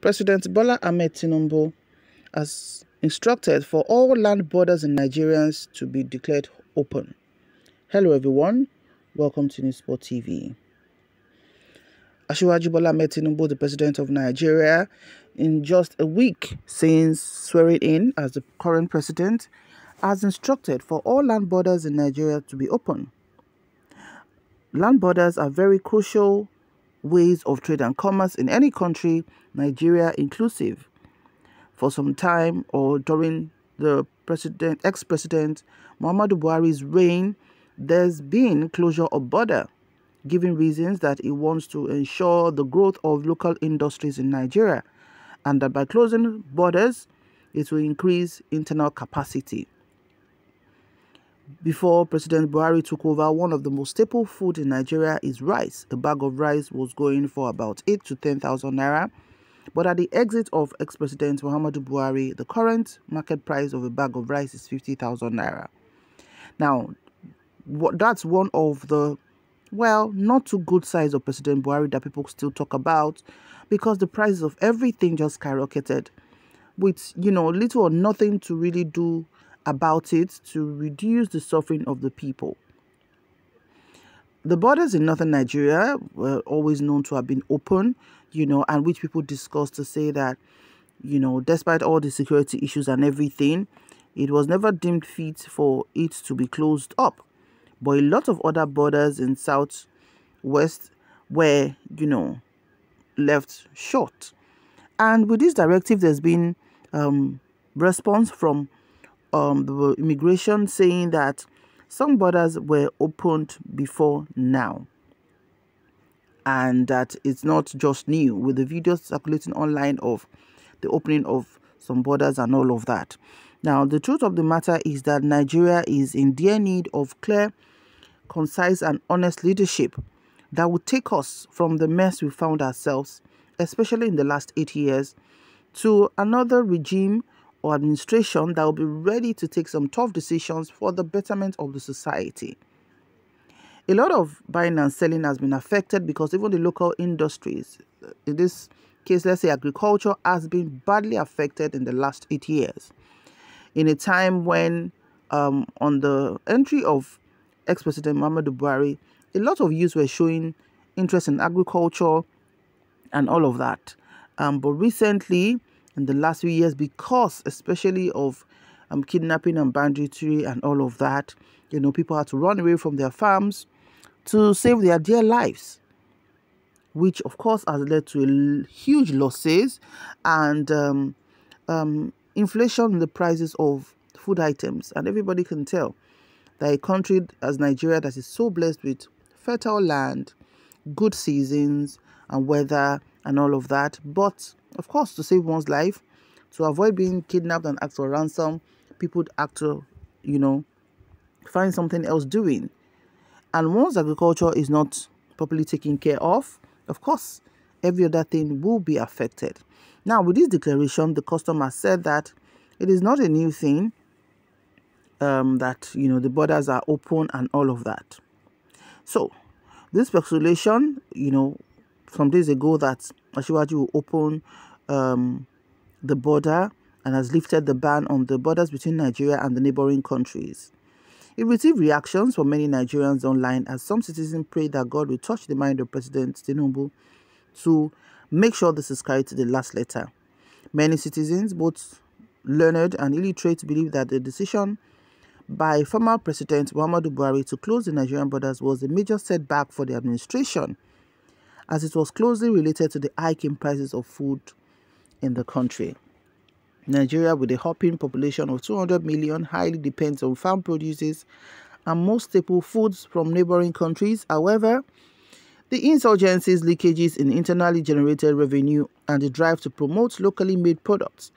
President Bola Ahmed Tinubu has instructed for all land borders in Nigeria to be declared open. Hello everyone, welcome to News Spot TV. Asiwaju Bola Ahmed Tinubu, the president of Nigeria, in just a week since swearing in as the current president, has instructed for all land borders in Nigeria to be open. Land borders are very crucial ways of trade and commerce in any country, Nigeria inclusive. For some time or during the president, ex-president Muhammadu Buhari's reign, there's been closure of border, giving reasons that he wants to ensure the growth of local industries in Nigeria, and that by closing borders, it will increase internal capacity. Before President Buhari took over, one of the most staple food in Nigeria is rice. A bag of rice was going for about 8 to 10,000 naira. But at the exit of ex-president Muhammadu Buhari, the current market price of a bag of rice is 50,000 naira. Now, what, that's one of the, well, not too good sides of President Buhari that people still talk about because the prices of everything just skyrocketed with, you know, little or nothing to really do about it to reduce the suffering of the people. The borders in northern Nigeria were always known to have been open, you know, and which people discussed to say that, you know, despite all the security issues and everything, it was never deemed fit for it to be closed up. But a lot of other borders in south west were, you know, left short. And with this directive, there's been um, response from um, the immigration saying that some borders were opened before now and that it's not just new with the videos circulating online of the opening of some borders and all of that. Now, the truth of the matter is that Nigeria is in dear need of clear, concise, and honest leadership that would take us from the mess we found ourselves, especially in the last eight years, to another regime or administration that will be ready to take some tough decisions for the betterment of the society. A lot of buying and selling has been affected because even the local industries, in this case, let's say agriculture, has been badly affected in the last eight years. In a time when, um, on the entry of ex-president Muhammadu Buhari, a lot of youths were showing interest in agriculture and all of that. Um, but recently, in the last few years because especially of um, kidnapping and banditry and all of that you know people had to run away from their farms to save their dear lives which of course has led to huge losses and um, um, inflation in the prices of food items. And everybody can tell that a country as Nigeria that is so blessed with fertile land good seasons and weather and all of that but of course, to save one's life, to avoid being kidnapped and asked for ransom, people would act to, you know, find something else doing. And once agriculture is not properly taken care of, of course, every other thing will be affected. Now, with this declaration, the customer said that it is not a new thing um, that, you know, the borders are open and all of that. So, this speculation, you know, some days ago that Asiwaju will open um, the border and has lifted the ban on the borders between Nigeria and the neighboring countries. It received reactions from many Nigerians online as some citizens prayed that God will touch the mind of President Tinubu to make sure this is carried to the last letter. Many citizens, both learned and illiterate, believe that the decision by former President Muhammadu Buhari to close the Nigerian borders was a major setback for the administration as it was closely related to the hike in prices of food in the country. Nigeria, with a hopping population of 200 million, highly depends on farm produces and most staple foods from neighboring countries. However, the insurgencies, leakages in internally generated revenue, and the drive to promote locally made products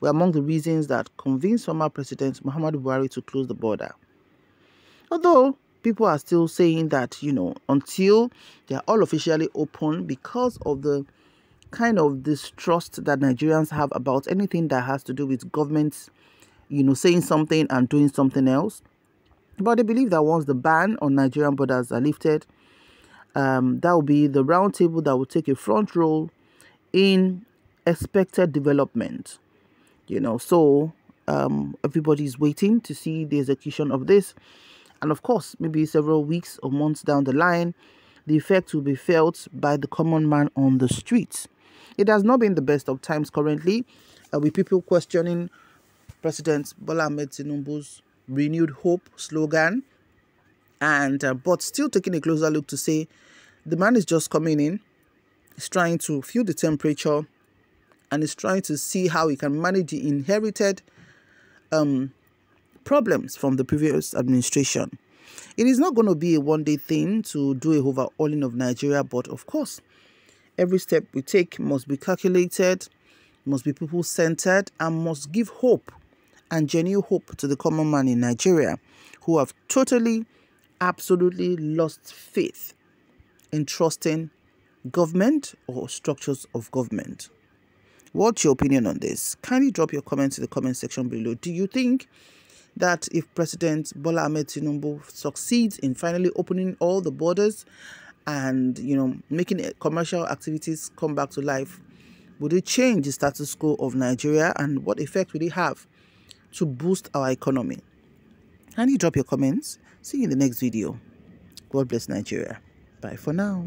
were among the reasons that convinced former President Muhammadu Buhari to close the border. Although people are still saying that, you know, until they're all officially open because of the kind of distrust that Nigerians have about anything that has to do with governments, you know, saying something and doing something else. But they believe that once the ban on Nigerian borders are lifted, um, that will be the roundtable that will take a front role in expected development. You know, so um, everybody's waiting to see the execution of this. And of course, maybe several weeks or months down the line, the effect will be felt by the common man on the streets. It has not been the best of times currently, uh, with people questioning President Bola Ahmed Tinubu's renewed hope slogan, and uh, but still taking a closer look to say the man is just coming in, he's trying to feel the temperature, and is trying to see how he can manage the inherited um, problems from the previous administration. It is not going to be a one day thing to do a overhauling of Nigeria, but of course, every step we take must be calculated, must be people centered, and must give hope and genuine hope to the common man in Nigeria who have totally, absolutely lost faith in trusting government or structures of government. What's your opinion on this? Kindly drop your comments in the comment section below. Do you think that if President Bola Ahmed Tinubu succeeds in finally opening all the borders and you know making commercial activities come back to life, would it change the status quo of Nigeria and what effect would it have to boost our economy? Kindly drop your comments. See you in the next video. God bless Nigeria. Bye for now.